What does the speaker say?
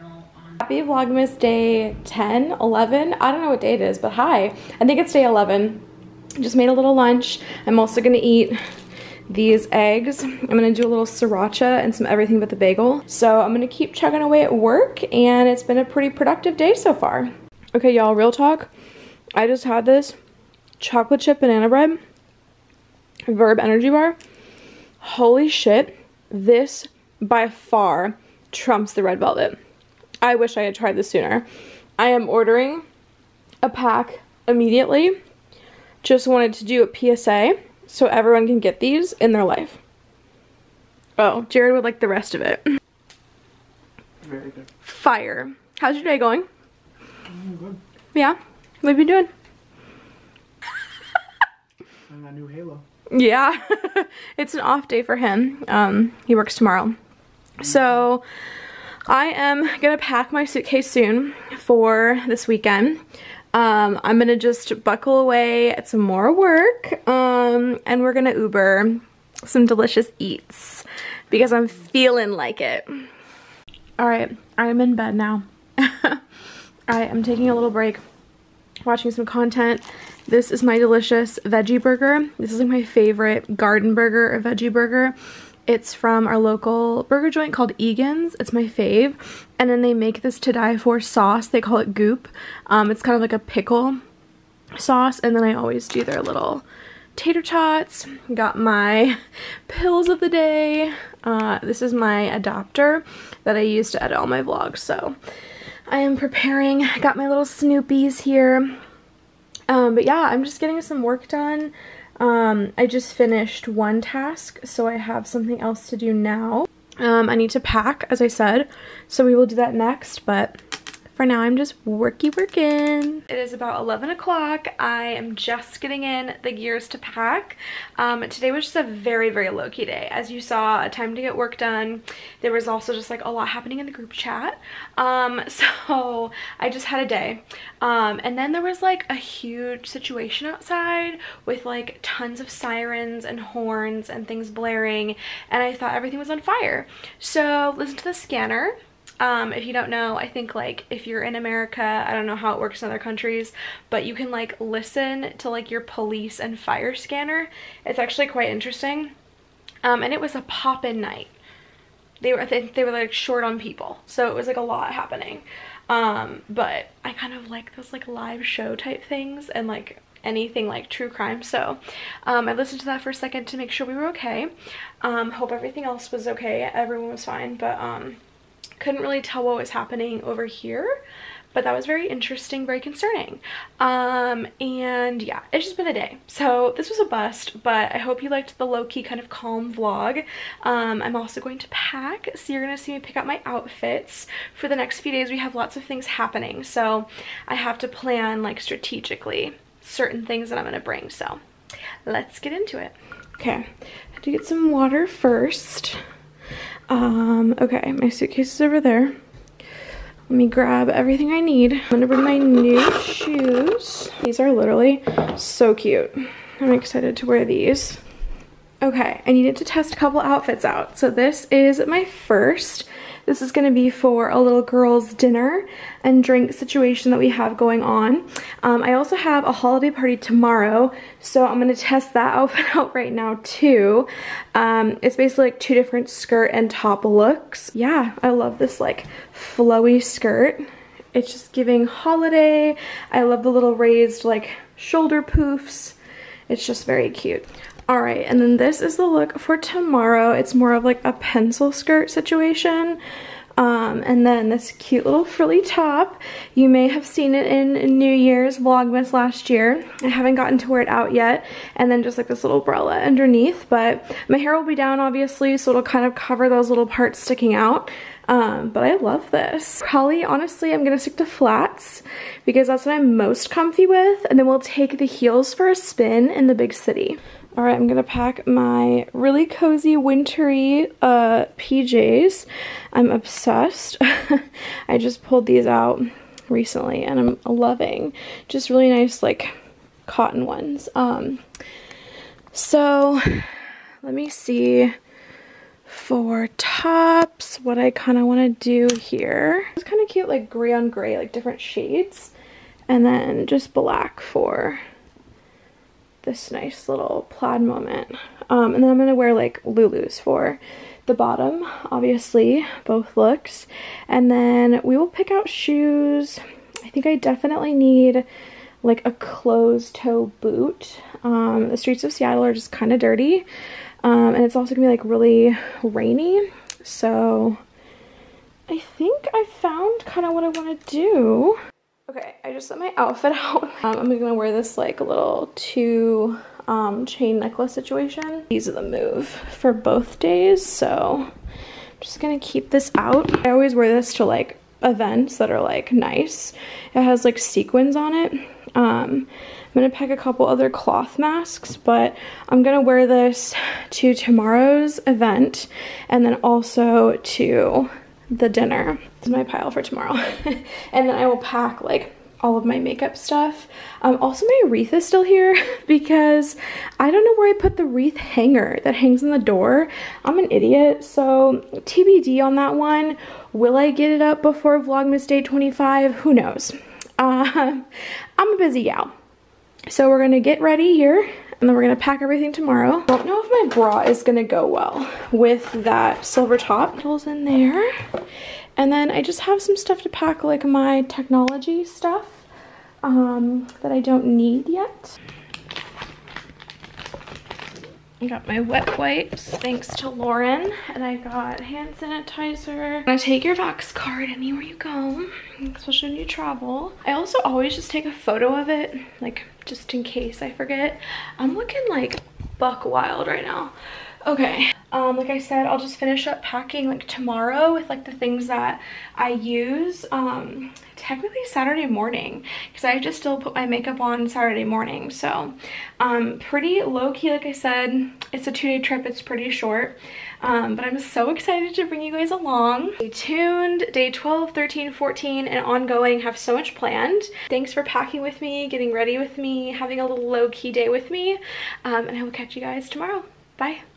to. Happy Vlogmas day 10, 11. I don't know what day it is, but hi. I think it's day 11. Just made a little lunch. I'm also gonna eat these eggs. I'm gonna do a little sriracha and some everything but the bagel. So I'm gonna keep chugging away at work and it's been a pretty productive day so far. Okay, y'all, real talk. I just had this chocolate chip banana bread, Verb energy bar. Holy shit, this by far trumps the red velvet. I wish I had tried this sooner. I am ordering a pack immediately. Just wanted to do a PSA so everyone can get these in their life. Oh, Jared would like the rest of it. Very good. Fire. How's your day going? Mm, good. Yeah? What have you been doing? And that new Halo. Yeah, it's an off day for him. Um, he works tomorrow. So I am gonna pack my suitcase soon for this weekend. Um, I'm gonna just buckle away at some more work um, and we're gonna Uber some delicious eats because I'm feeling like it. All right, I'm in bed now. I'm taking a little break, watching some content. This is my delicious veggie burger. This is like my favorite garden burger or veggie burger. It's from our local burger joint called Egan's. It's my fave. And then they make this to die for sauce. They call it goop. Um, it's kind of like a pickle sauce. And then I always do their little tater tots. Got my pills of the day. Uh, this is my adapter that I use to edit all my vlogs. So I am preparing. Got my little Snoopies here. Um, but yeah, I'm just getting some work done. Um, I just finished one task, so I have something else to do now. Um, I need to pack, as I said, so we will do that next, but for now, I'm just worky working. It is about 11 o'clock. I am just getting in the gears to pack. Um, today was just a very, very low-key day. As you saw, a time to get work done. There was also just like a lot happening in the group chat. Um, so I just had a day. Um, and then there was like a huge situation outside with like tons of sirens and horns and things blaring. And I thought everything was on fire. So listen to the scanner um, if you don't know, I think like if you're in America, I don't know how it works in other countries, but you can like listen to like your police and fire scanner. It's actually quite interesting. Um, and it was a pop-in night. They were, I think they were like short on people. So it was like a lot happening. Um, but I kind of like those like live show type things and like anything like true crime. So um, I listened to that for a second to make sure we were okay. Um, hope everything else was okay. Everyone was fine, but um, couldn't really tell what was happening over here but that was very interesting very concerning. Um and yeah it's just been a day. So this was a bust but i hope you liked the low-key kind of calm vlog. Um i'm also going to pack so you're gonna see me pick out my outfits. For the next few days we have lots of things happening so i have to plan like strategically certain things that i'm gonna bring. So let's get into it. Okay I have to get some water first um, okay, my suitcase is over there. Let me grab everything I need. I'm gonna bring my new shoes. These are literally so cute. I'm excited to wear these. Okay, I needed to test a couple outfits out. So this is my first. This is gonna be for a little girl's dinner and drink situation that we have going on. Um, I also have a holiday party tomorrow, so I'm gonna test that outfit out right now too. Um, it's basically like two different skirt and top looks. Yeah, I love this like flowy skirt. It's just giving holiday. I love the little raised like shoulder poofs. It's just very cute. All right, and then this is the look for tomorrow. It's more of like a pencil skirt situation. Um, and then this cute little frilly top. You may have seen it in New Year's Vlogmas last year. I haven't gotten to wear it out yet. And then just like this little umbrella underneath. But my hair will be down obviously, so it'll kind of cover those little parts sticking out. Um, but I love this. Probably, honestly, I'm gonna stick to flats because that's what I'm most comfy with. And then we'll take the heels for a spin in the big city. All right, I'm gonna pack my really cozy wintry uh, PJs. I'm obsessed. I just pulled these out recently and I'm loving. Just really nice like cotton ones. Um, so let me see for tops, what I kind of want to do here. It's kind of cute, like gray on gray, like different shades. And then just black for this nice little plaid moment. Um, and then I'm going to wear like Lulu's for the bottom, obviously, both looks. And then we will pick out shoes. I think I definitely need like a closed toe boot. Um, the streets of Seattle are just kind of dirty. Um, and it's also gonna be like really rainy. So I think I found kind of what I want to do. Okay, I just set my outfit out. Um, I'm gonna wear this like a little two um, chain necklace situation. These are the move for both days, so I'm just gonna keep this out. I always wear this to like events that are like nice. It has like sequins on it. Um, I'm gonna pack a couple other cloth masks, but I'm gonna wear this to tomorrow's event and then also to the dinner. This is my pile for tomorrow. and then I will pack like all of my makeup stuff. Um, also, my wreath is still here because I don't know where I put the wreath hanger that hangs in the door. I'm an idiot, so TBD on that one. Will I get it up before Vlogmas Day 25? Who knows? Uh, I'm a busy gal. So we're gonna get ready here and then we're gonna pack everything tomorrow. Don't know if my bra is gonna go well with that silver top. Goes in there. And then I just have some stuff to pack, like my technology stuff um, that I don't need yet. I got my wet wipes, thanks to Lauren, and I got hand sanitizer. I'm gonna take your Vax card anywhere you go, especially when you travel. I also always just take a photo of it, like just in case I forget. I'm looking like buck wild right now. Okay, um, like I said, I'll just finish up packing like tomorrow with like the things that I use. Um, technically Saturday morning because I just still put my makeup on Saturday morning. So um, pretty low key, like I said, it's a two day trip. It's pretty short. Um, but I'm so excited to bring you guys along. Stay tuned. Day 12, 13, 14, and ongoing have so much planned. Thanks for packing with me, getting ready with me, having a little low key day with me. Um, and I will catch you guys tomorrow. Bye.